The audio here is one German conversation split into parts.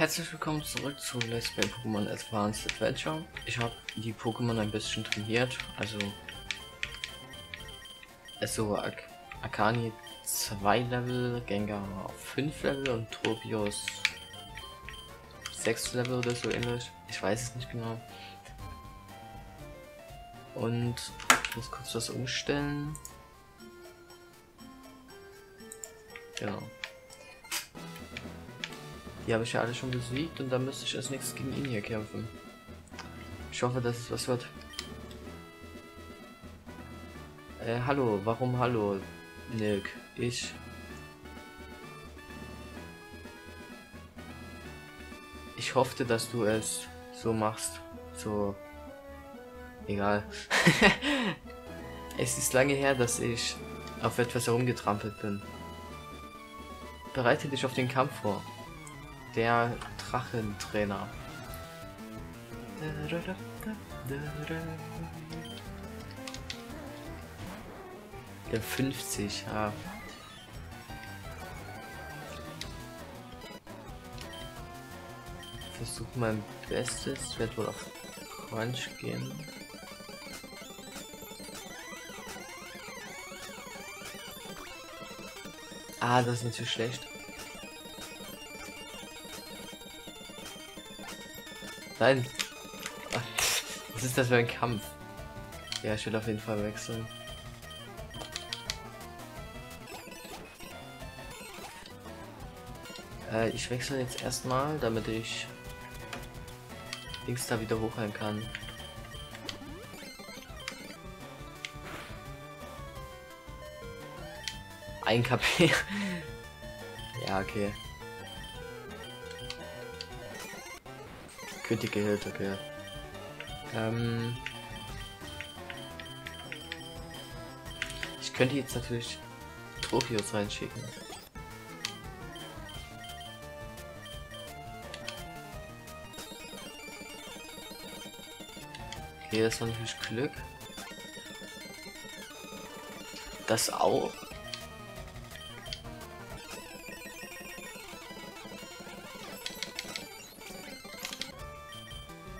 Herzlich willkommen zurück zu Let's Play Pokémon Advanced Adventure. Ich habe die Pokémon ein bisschen trainiert, also also Ak Akani 2 Level, Gengar 5 Level und Tobios 6 Level oder so ähnlich. Ich weiß es nicht genau. Und ich muss kurz was umstellen. Genau. Die habe ich ja alle schon besiegt und dann müsste ich als nächstes gegen ihn hier kämpfen. Ich hoffe, dass es was wird. Äh, hallo, warum hallo, Nick? Ich. Ich hoffte, dass du es so machst. So. Egal. es ist lange her, dass ich auf etwas herumgetrampelt bin. Bereite dich auf den Kampf vor. Der Drachentrainer. Der 50, ja. Versuche mein Bestes. Werde wohl auf Crunch gehen. Ah, das ist natürlich schlecht. Nein. Was ist das für ein Kampf? Ja, ich will auf jeden Fall wechseln. Äh, ich wechsle jetzt erstmal, damit ich Dings da wieder hochhalten kann. Ein KP. ja, okay. Critical Hit, okay. Ähm ich könnte jetzt natürlich Tropios reinschicken. Okay, das war natürlich Glück. Das auch.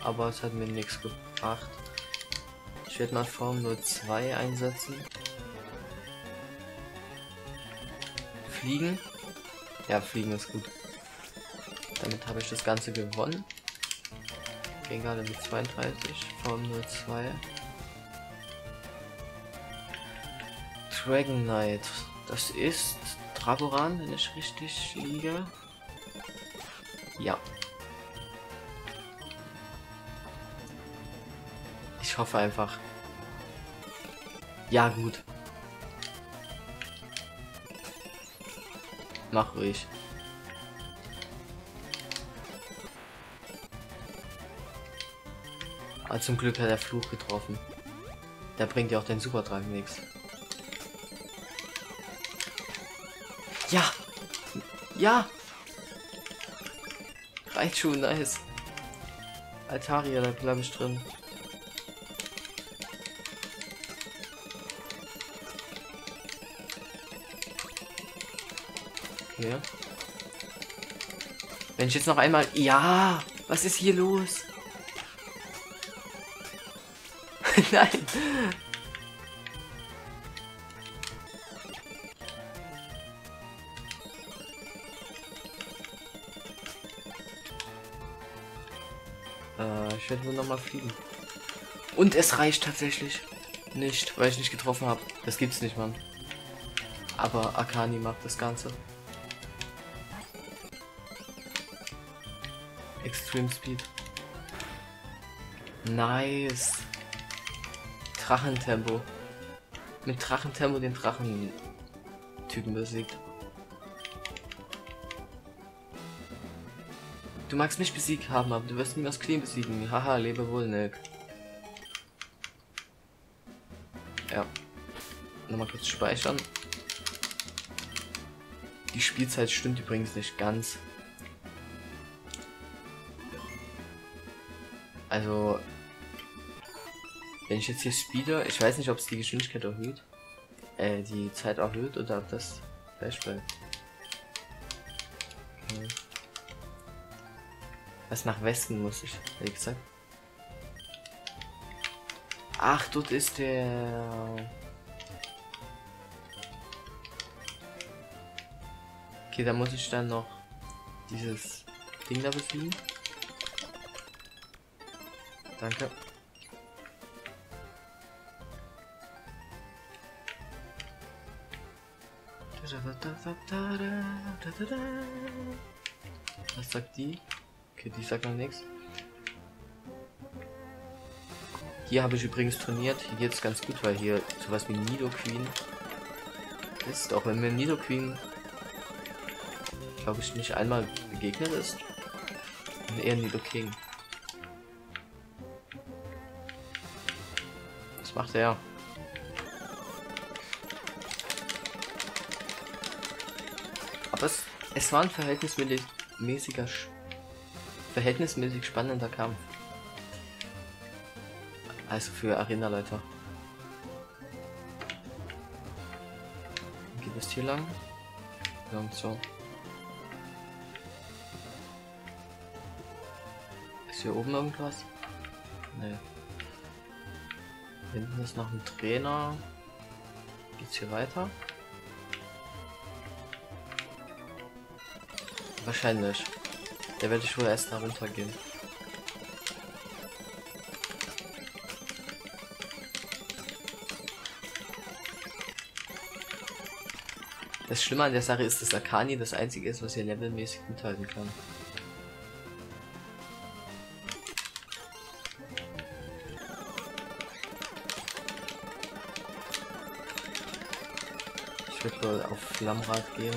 Aber es hat mir nichts gebracht. Ich werde mal Form nur 2 einsetzen. Fliegen. Ja, fliegen ist gut. Damit habe ich das Ganze gewonnen. Gehen gerade mit 32, Form 02. Dragon Knight. Das ist Dragoran, wenn ich richtig liege. Ja, hoffe einfach. Ja, gut. Mach ruhig. Aber ah, zum Glück hat der Fluch getroffen. Der bringt ja auch den Supertrank nichts. Ja! Ja! Raichu, nice. Altaria, da bleibe ich drin. Okay. Wenn ich jetzt noch einmal... Ja! Was ist hier los? Nein! Äh, ich werde nur noch mal fliegen. Und es reicht tatsächlich nicht, weil ich nicht getroffen habe. Das gibt's nicht, Mann. Aber Akani macht das Ganze. Extreme Speed. Nice. Drachentempo. Mit Drachentempo den Drachen-Typen besiegt. Du magst mich besiegt haben, aber du wirst aus Clean besiegen. Haha, lebe wohl, Nick. Ja. Nochmal kurz speichern. Die Spielzeit stimmt übrigens nicht ganz. Also, wenn ich jetzt hier speeder, ich weiß nicht, ob es die Geschwindigkeit erhöht, äh, die Zeit erhöht oder ob das gleich bleibt. Okay. Was nach Westen muss ich, wie gesagt. Ach, dort ist der. Okay, da muss ich dann noch dieses Ding da besiegen. Danke. Was sagt die? Okay, die sagt noch nichts. Hier habe ich übrigens trainiert. Hier geht es ganz gut, weil hier sowas wie Nido Queen ist. Auch wenn mir Nido Queen, glaube ich, nicht einmal begegnet ist. Und eher Nido King. Was macht er? Aber es, es war ein verhältnismäßiger, verhältnismäßig spannender Kampf. Also für Arena-Leiter. Geht es hier lang? Lang so. Ist hier oben irgendwas? Nee. Hinten ist noch ein Trainer. Geht's hier weiter? Wahrscheinlich. Der werde ich wohl erst da runtergehen. Das Schlimme an der Sache ist, dass Akani das einzige ist, was hier levelmäßig mithalten kann. Wohl auf Flammrad gehen.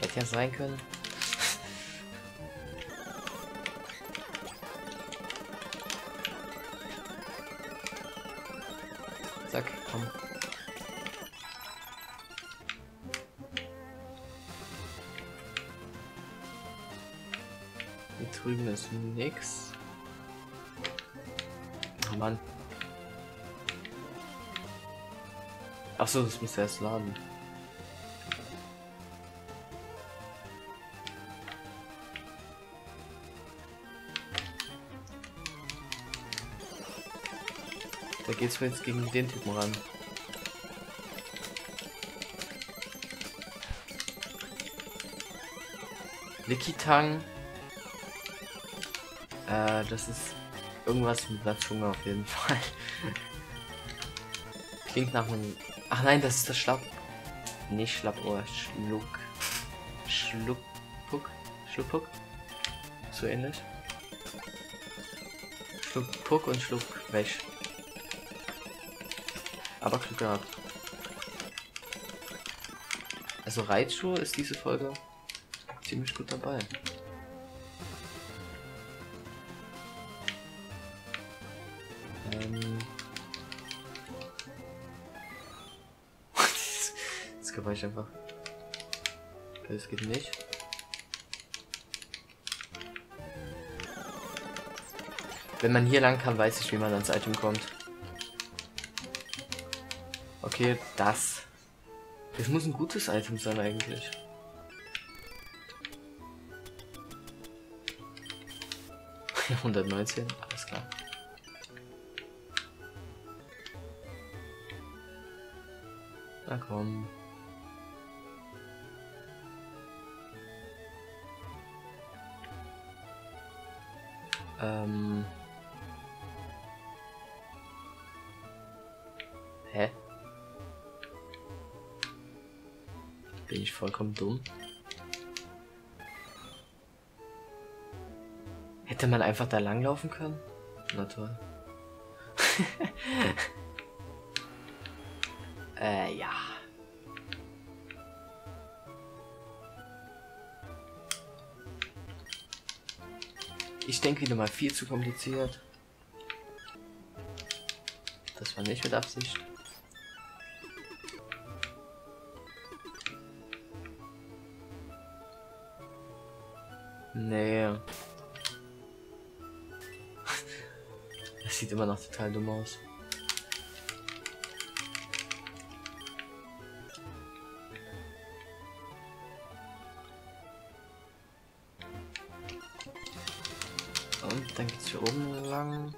Hätte ja sein können. Zack, komm. Hier drüben ist nix. Mann. Ach so, das muss erst laden. Da geht's mir jetzt gegen den Typen ran. Likitang. Äh, das ist irgendwas mit der auf jeden Fall. Klingt nach einem. Ach nein, das ist das Schlapp. Nicht Schlappohr, Schluck. Schluckpuck. Schluckpuck. So ähnlich. Schluckpuck und Schluckwäsch. Aber Glück gehabt. Also Reitschuh ist diese Folge ziemlich gut dabei. Kann ich einfach. Das geht nicht. Wenn man hier lang kann, weiß ich, wie man ans Item kommt. Okay, das. Das muss ein gutes Item sein eigentlich. Ja, 119, alles klar. Na komm. Ähm. Hä? Bin ich vollkommen dumm? Hätte man einfach da langlaufen können? Na toll. äh, ja. Ich denke wieder mal viel zu kompliziert. Das war nicht mit Absicht. Nee. Das sieht immer noch total dumm aus. Dann geht's hier oben lang.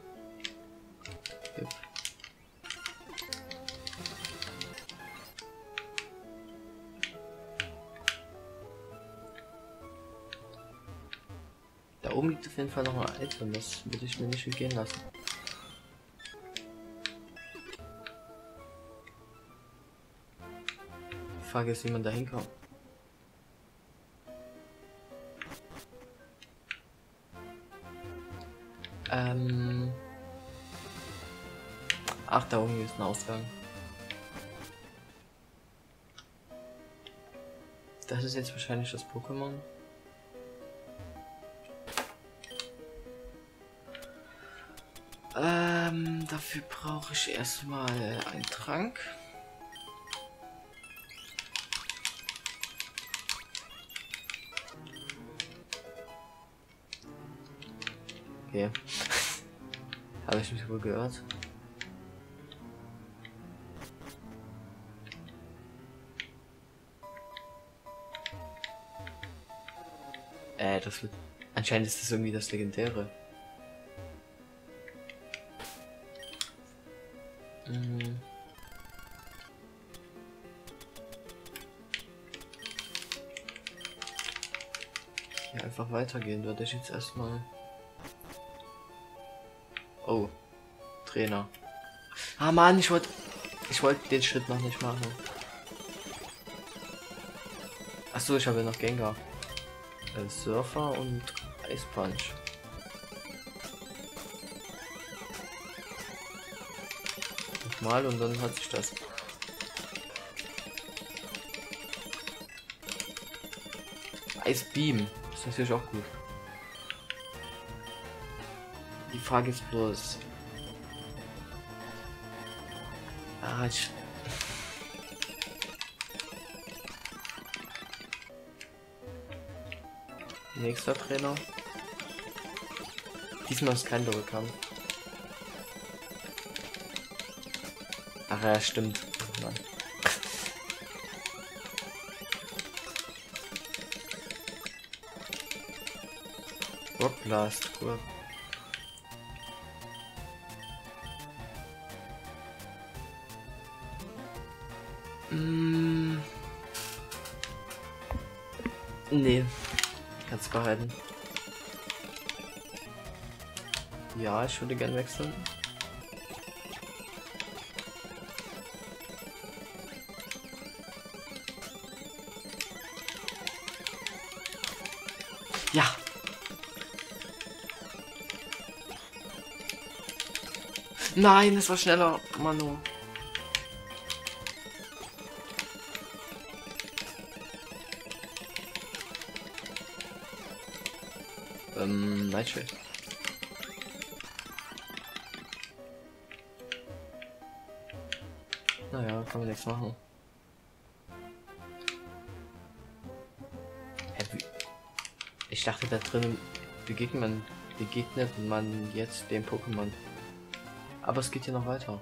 Da oben liegt auf jeden Fall noch ein Item, das würde ich mir nicht entgehen lassen. Frage ist, wie man da hinkommt. Ähm. Ach, da oben ist ein Ausgang. Das ist jetzt wahrscheinlich das Pokémon. Ähm, dafür brauche ich erstmal einen Trank. Okay. Habe ich mich wohl gehört? Äh, das wird. Anscheinend ist das irgendwie das Legendäre. Mhm. Hier einfach weitergehen würde ich jetzt erstmal. Oh. Trainer. Ah Mann, ich wollte. Ich wollte den Schritt noch nicht machen. Achso, ich habe ja noch Gengar. Äh, Surfer und Ice Punch. Nochmal und dann hat sich das. Ice Beam. Das ist natürlich auch gut. Die Frage ist bloß. Ah, ich. Nächster Trainer. Diesmal ist kein Doppelkampf. Ach ja, stimmt. Mann. Rock. Mm. Nee. Kannst behalten. Ja, ich würde gern wechseln. Ja. Nein, es war schneller, Manu. Ähm, Nightshade. Naja, kann man nichts machen. Ich dachte, da drin begegnet man, begegnet man jetzt dem Pokémon. Aber es geht hier noch weiter.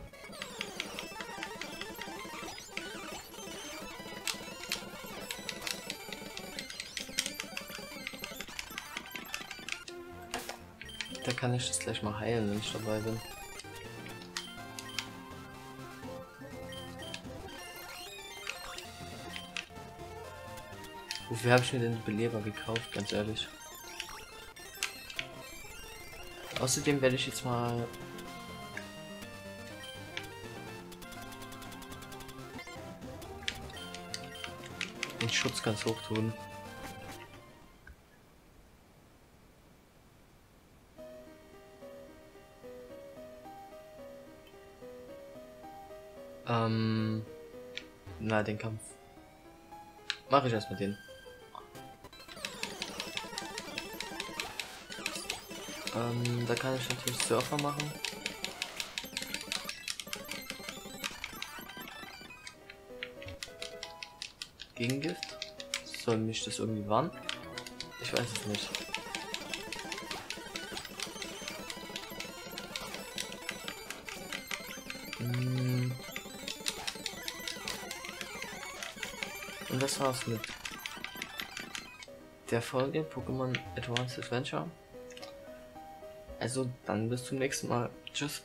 Da kann ich das gleich mal heilen, wenn ich dabei bin. Wofür habe ich mir denn Beleber gekauft, ganz ehrlich? Außerdem werde ich jetzt mal den Schutz ganz hoch tun. Ähm, na, den Kampf mache ich erst mit den. Ähm, da kann ich natürlich Surfer machen. Gegengift? Soll mich das irgendwie warnen? Ich weiß es nicht. Mm. Das war's mit der Folge Pokémon Advanced Adventure. Also dann bis zum nächsten Mal. Tschüss.